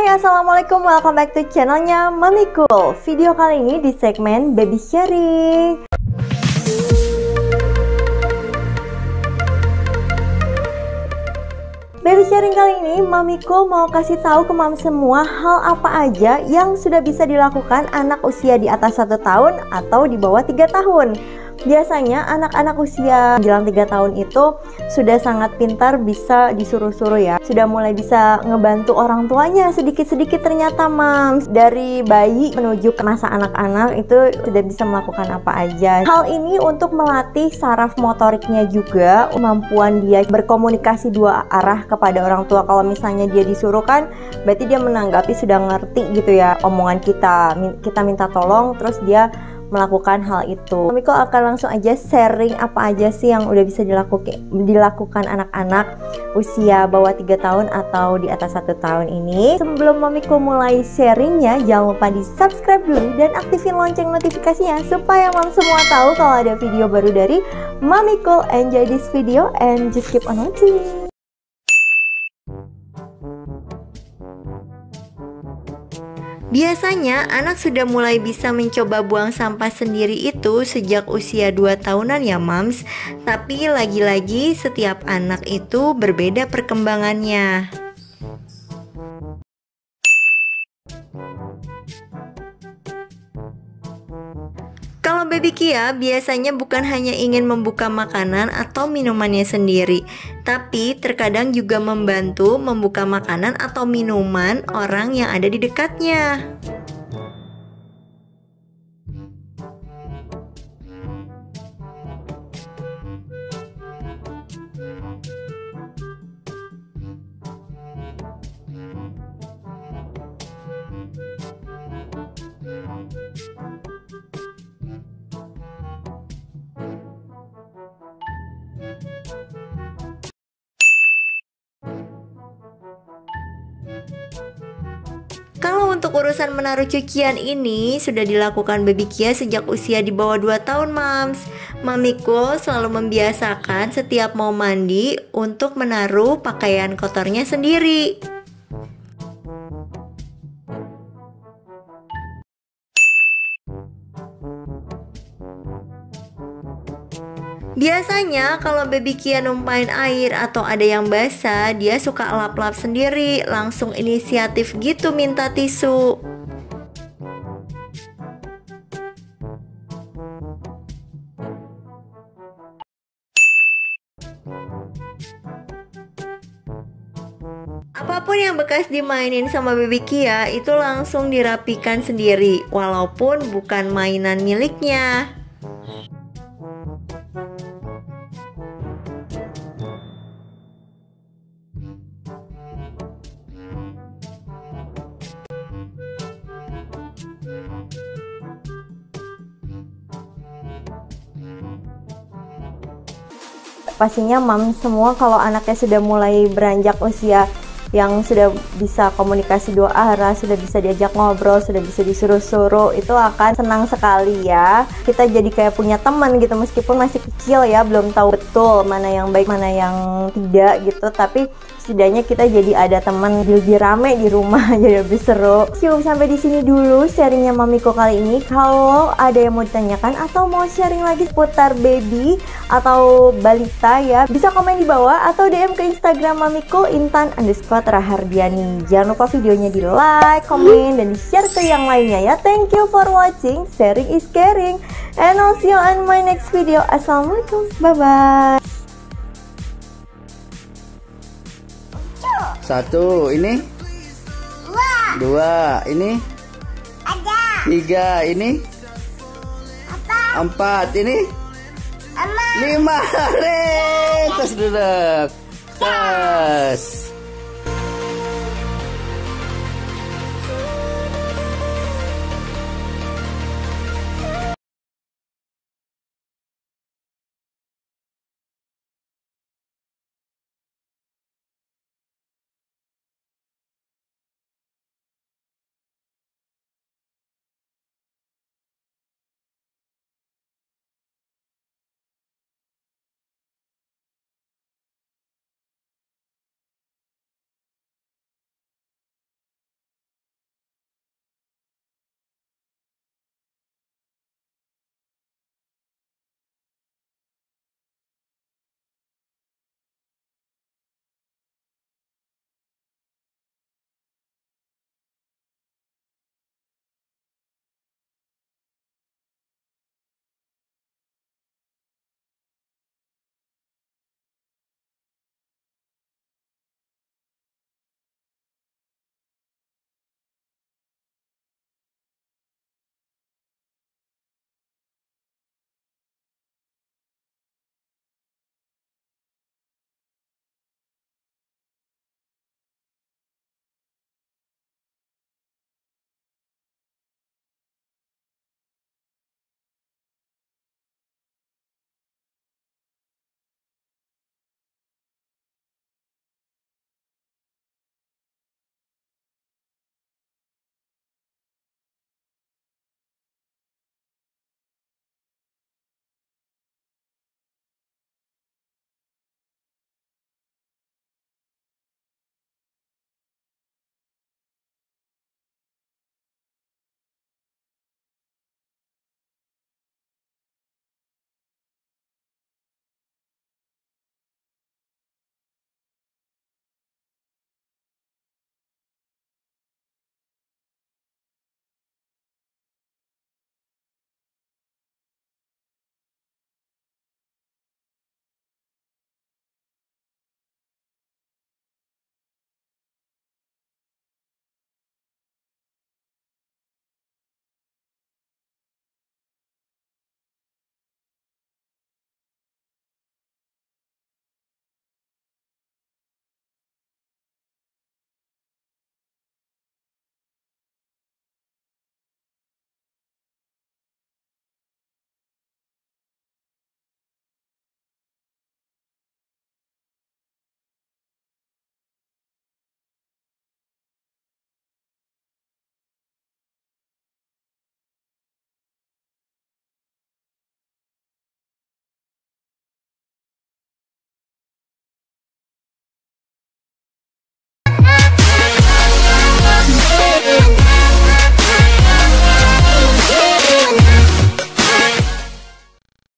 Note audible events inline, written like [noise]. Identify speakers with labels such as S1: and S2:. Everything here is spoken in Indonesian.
S1: Hai assalamualaikum. Welcome back to channelnya Mami Cool Video kali ini di segmen baby sharing Baby sharing kali ini Mami Cool mau kasih tahu ke mam semua hal apa aja yang sudah bisa dilakukan anak usia di atas satu tahun atau di bawah tiga tahun biasanya anak-anak usia menjelang 3 tahun itu sudah sangat pintar bisa disuruh-suruh ya. Sudah mulai bisa ngebantu orang tuanya sedikit-sedikit ternyata mams dari bayi menuju ke masa anak-anak itu sudah bisa melakukan apa aja. Hal ini untuk melatih saraf motoriknya juga kemampuan dia berkomunikasi dua arah kepada orang tua. Kalau misalnya dia disuruh kan berarti dia menanggapi sudah ngerti gitu ya omongan kita. Kita minta tolong terus dia melakukan hal itu. Miko akan langsung aja sharing apa aja sih yang udah bisa dilakukan dilakukan anak-anak usia bawah 3 tahun atau di atas satu tahun ini. Sebelum Mamiko mulai sharingnya, jangan lupa di subscribe dulu dan aktifin lonceng notifikasinya supaya mam semua tahu kalau ada video baru dari Mamiko. Enjoy this video and just keep on watching. Biasanya anak sudah mulai bisa mencoba buang sampah sendiri itu sejak usia 2 tahunan ya mams. Tapi lagi-lagi setiap anak itu berbeda perkembangannya Kia biasanya bukan hanya ingin membuka makanan atau minumannya sendiri, tapi terkadang juga membantu membuka makanan atau minuman orang yang ada di dekatnya. Untuk urusan menaruh cucian ini sudah dilakukan baby Kia sejak usia di bawah 2 tahun mams. Mamiko selalu membiasakan setiap mau mandi untuk menaruh pakaian kotornya sendiri Biasanya kalau baby Kia numpain air atau ada yang basah, dia suka lap-lap sendiri, langsung inisiatif gitu minta tisu. Apa pun yang bekas dimainin sama baby Kia itu langsung dirapikan sendiri, walaupun bukan mainan miliknya. Pastinya mam semua kalau anaknya sudah mulai beranjak usia yang sudah bisa komunikasi dua arah, sudah bisa diajak ngobrol, sudah bisa disuruh-suruh, itu akan senang sekali ya. Kita jadi kayak punya teman gitu meskipun masih kecil ya, belum tahu betul mana yang baik, mana yang tidak gitu, tapi setidaknya kita jadi ada teman lebih rame di rumah [laughs] jadi lebih seru. Cukup sampai di sini dulu sharingnya Mamiko kali ini. Kalau ada yang mau ditanyakan atau mau sharing lagi seputar baby atau balita ya, bisa komen di bawah atau DM ke Instagram Mamiko Intan underscore Rahardiani. Jangan lupa videonya di like, komen, dan di share ke yang lainnya ya. Thank you for watching. Sharing is caring. And I'll see you on my next video. Assalamualaikum. Bye-bye.
S2: Satu, ini?
S3: Dua.
S2: Dua, ini?
S3: Ada.
S2: Tiga, ini?
S3: Empat.
S2: Empat, ini?
S3: Lima.
S2: Lima, [laughs] terus duduk Terus